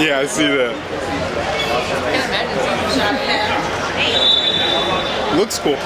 Yeah, I see that. Looks cool.